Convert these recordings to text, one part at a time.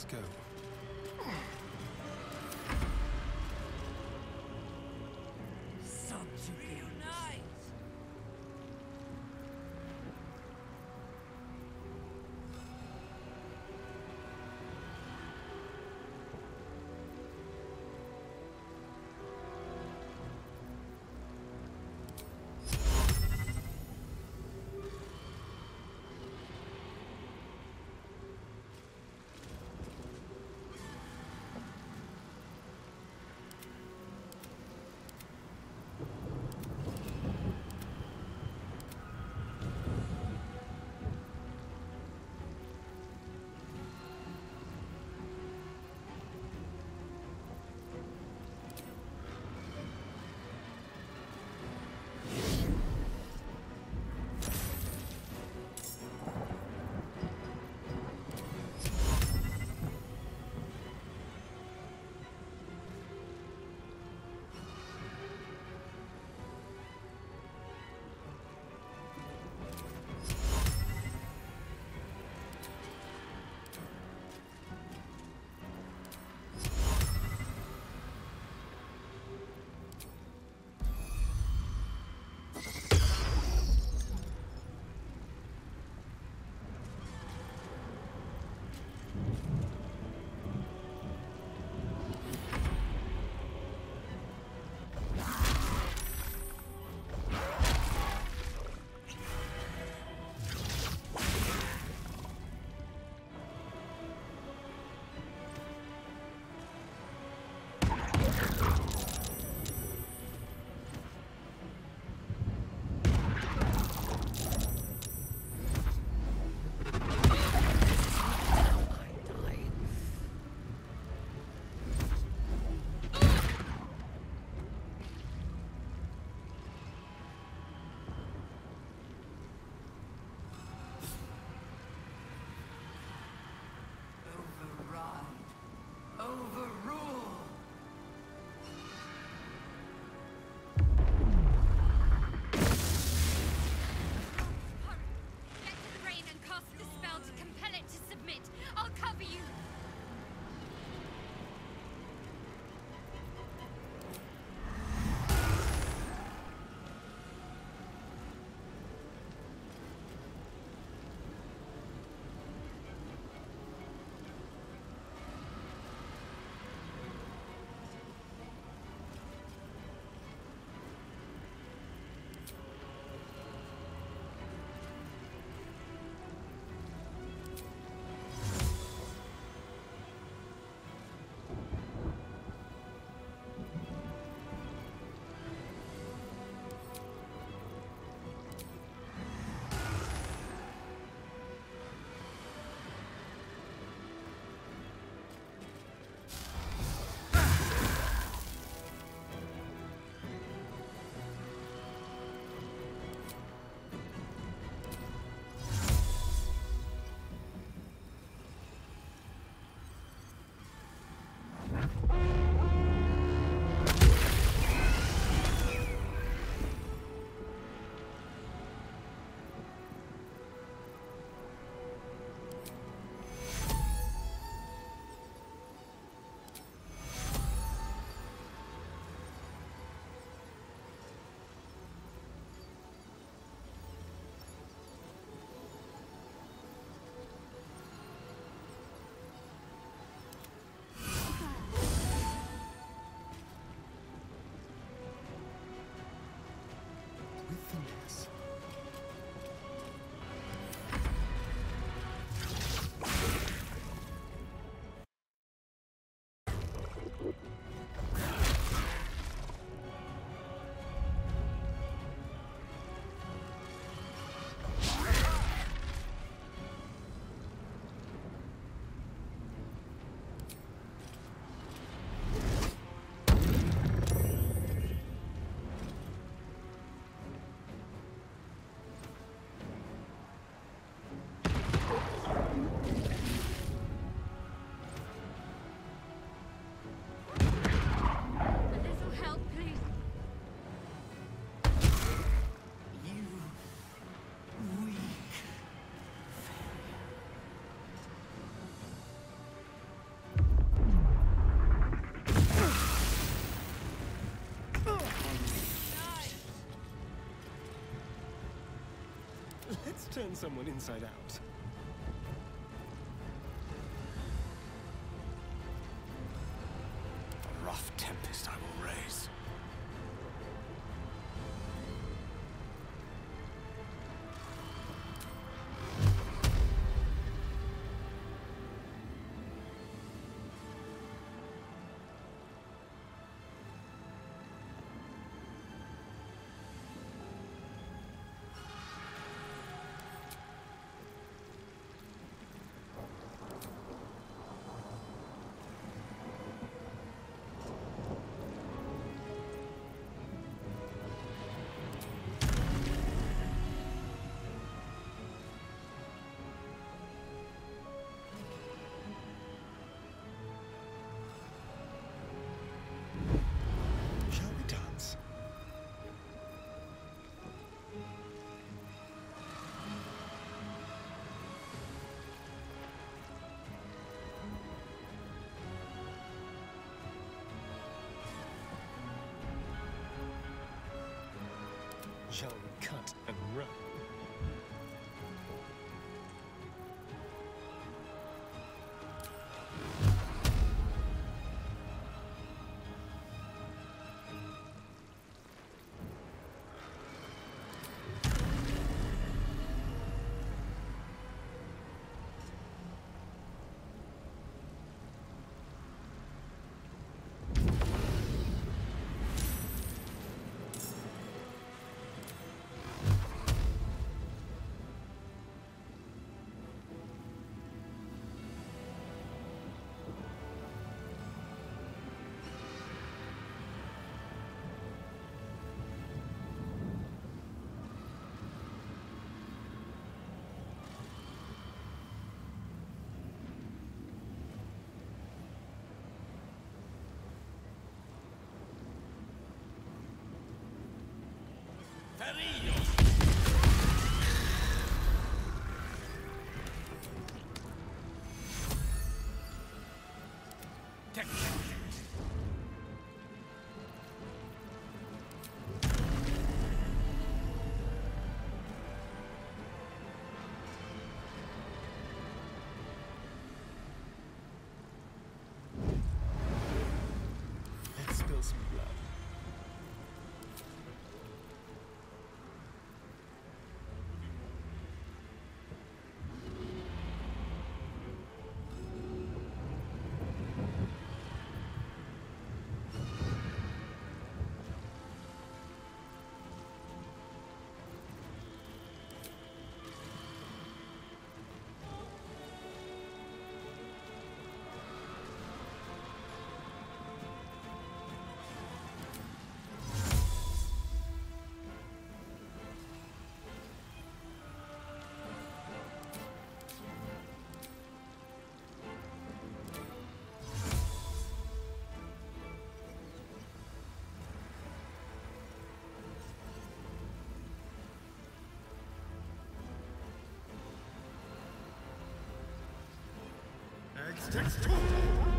Let's go. Turn someone inside out. Cut and run? Let's Resistance 2!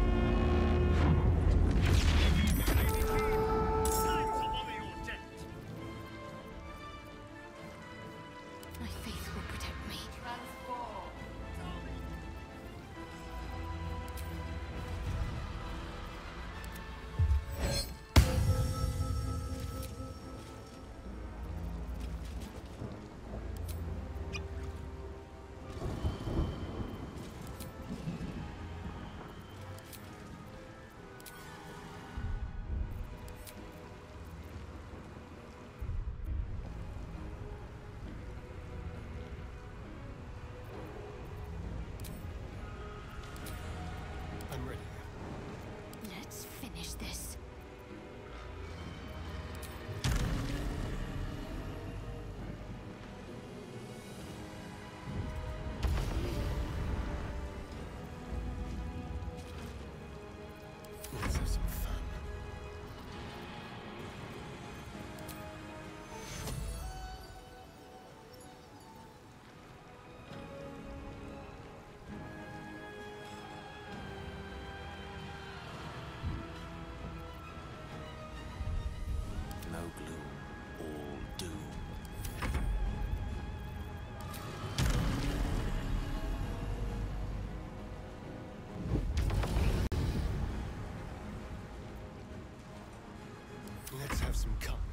Some carnage.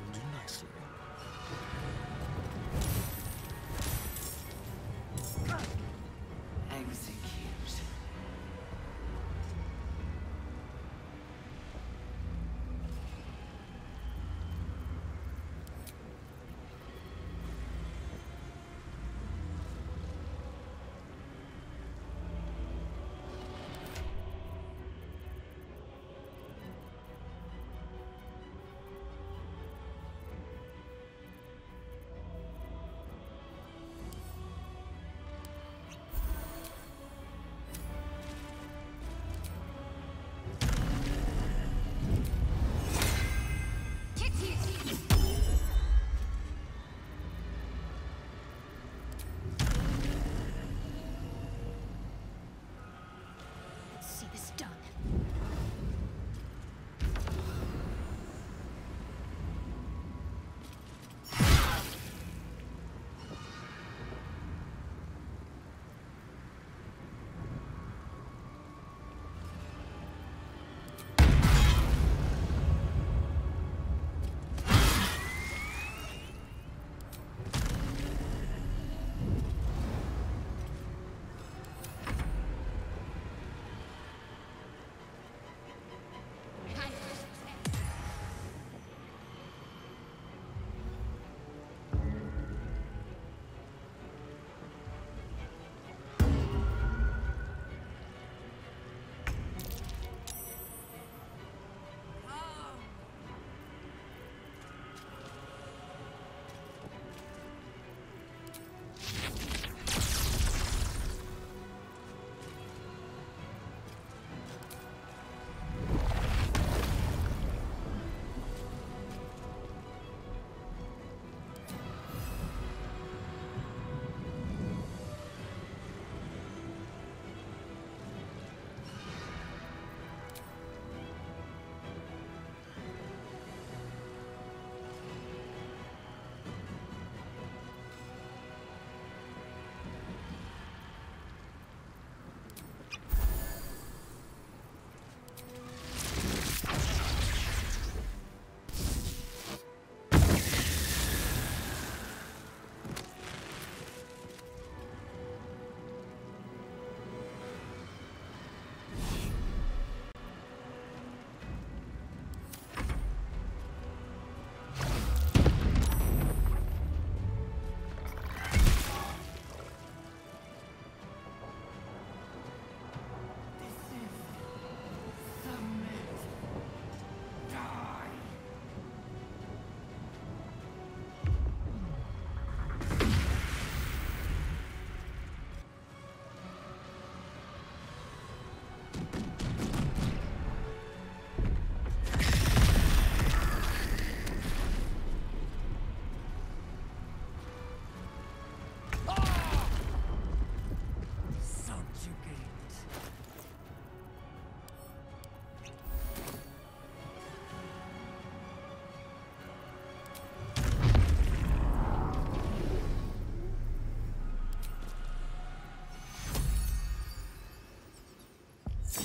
Will do nicely.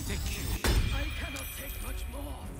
take you. I cannot take much more.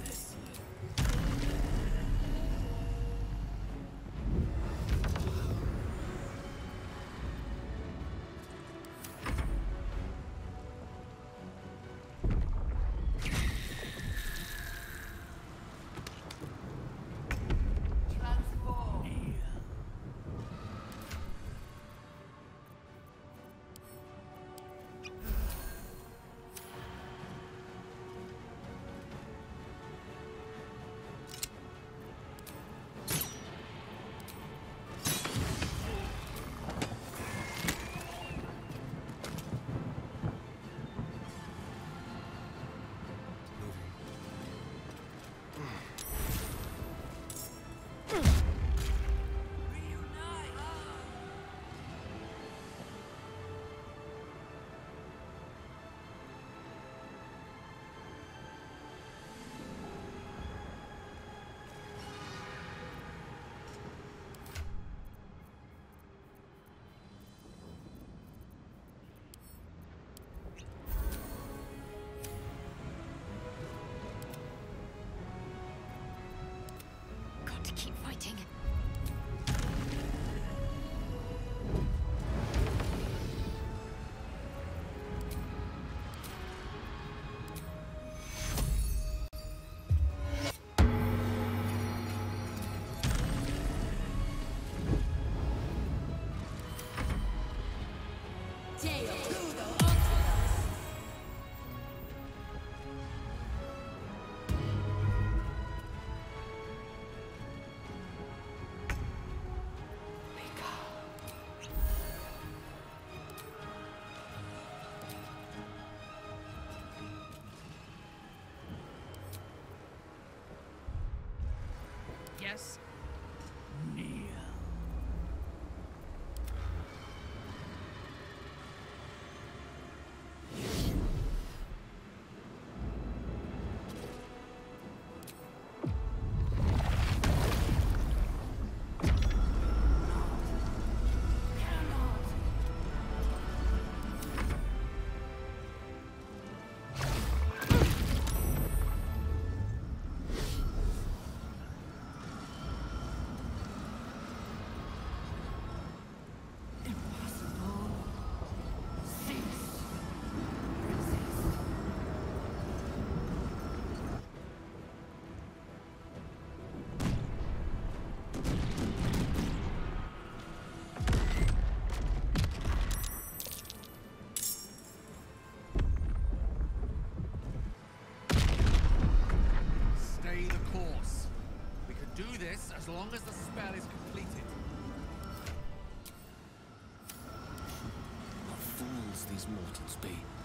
Yes? Long as the spell is completed. What fools these mortals be.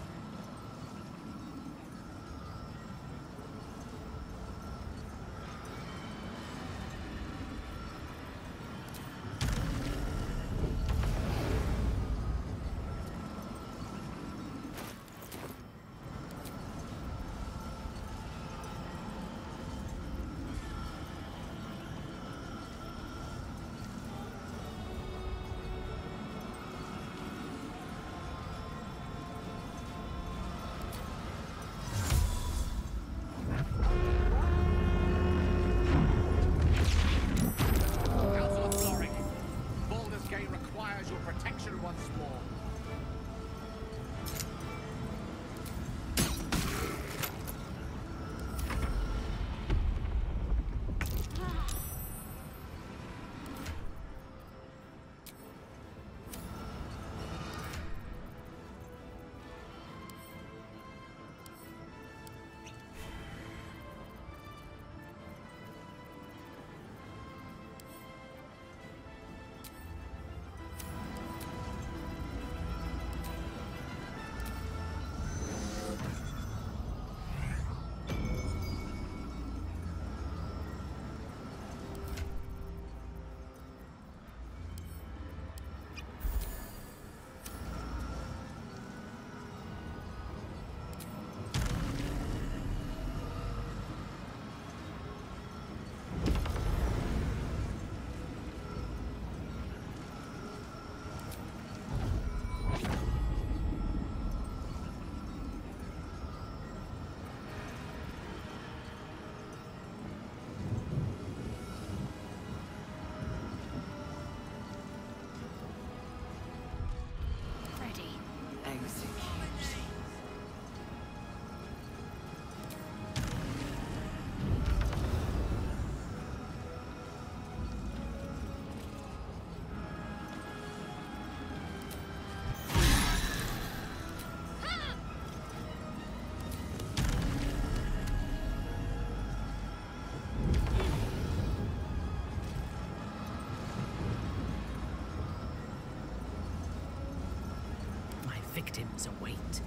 Victims await.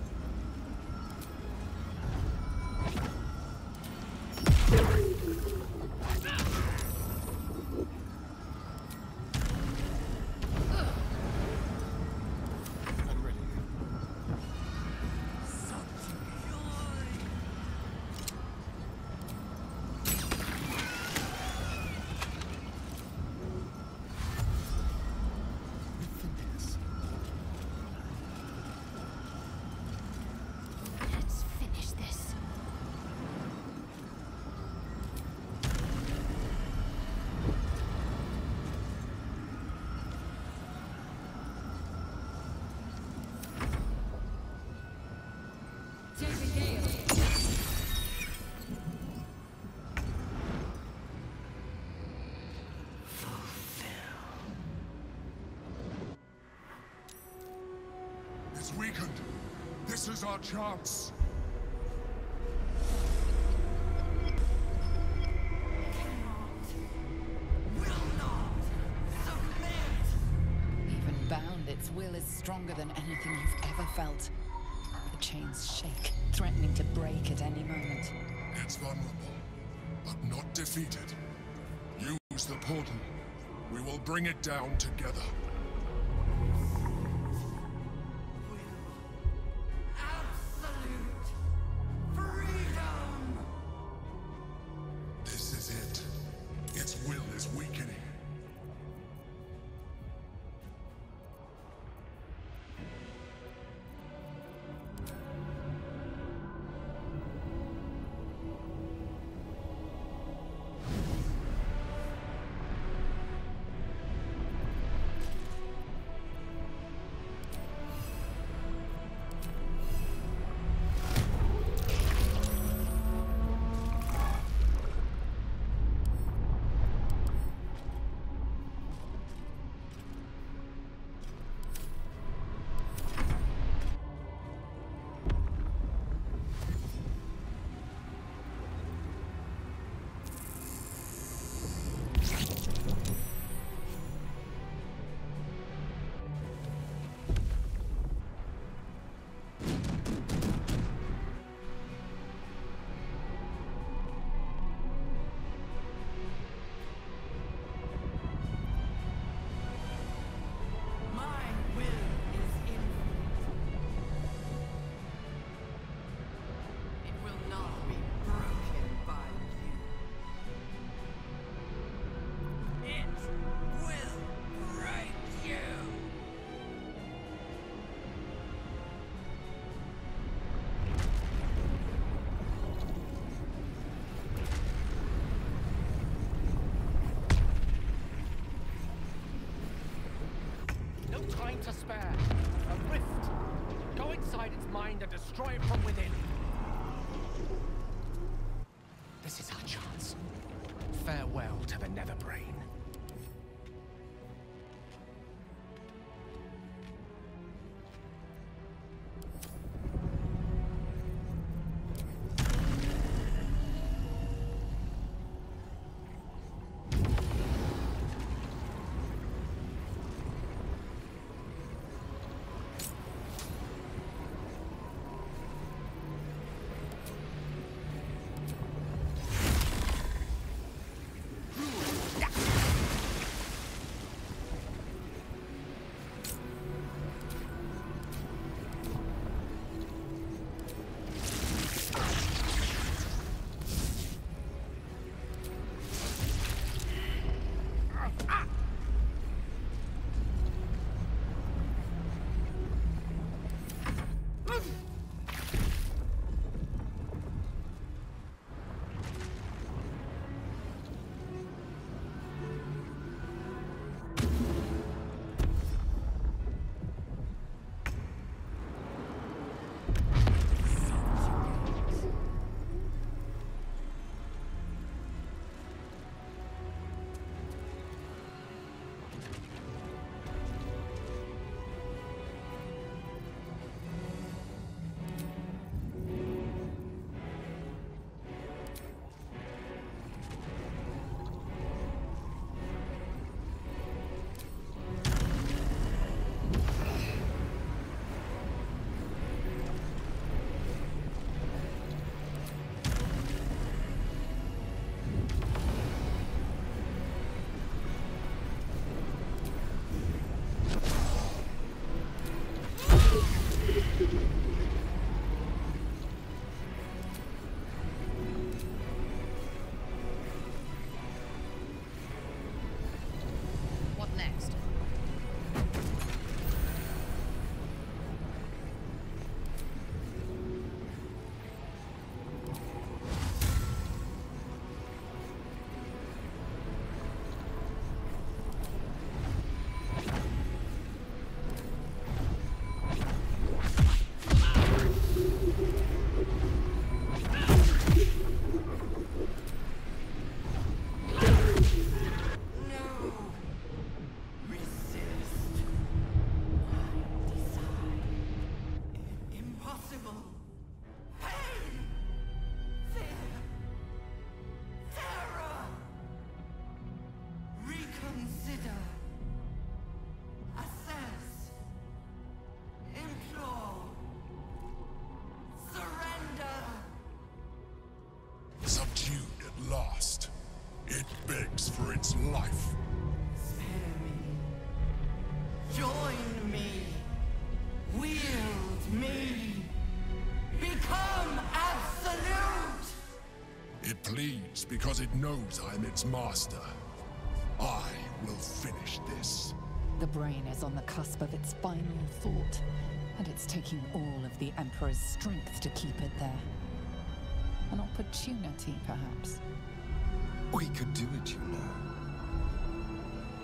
Our chance. Even bound, its will is stronger than anything you've ever felt. The chains shake, threatening to break at any moment. It's vulnerable, but not defeated. Use the portal. We will bring it down together. Time to spare. A rift. Go inside its mind and destroy it from within. This is our chance. Farewell to the Nether because it knows I'm its master. I will finish this. The brain is on the cusp of its final thought, and it's taking all of the Emperor's strength to keep it there. An opportunity, perhaps. We could do it, you know.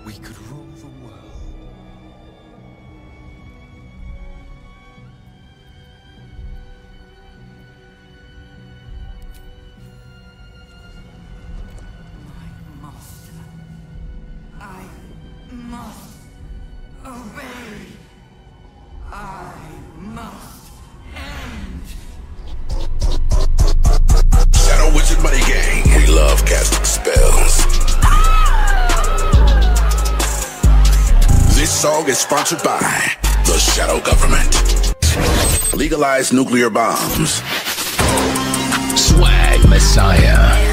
We could rule the world. Sponsored by the Shadow Government. Legalize nuclear bombs. Swag Messiah.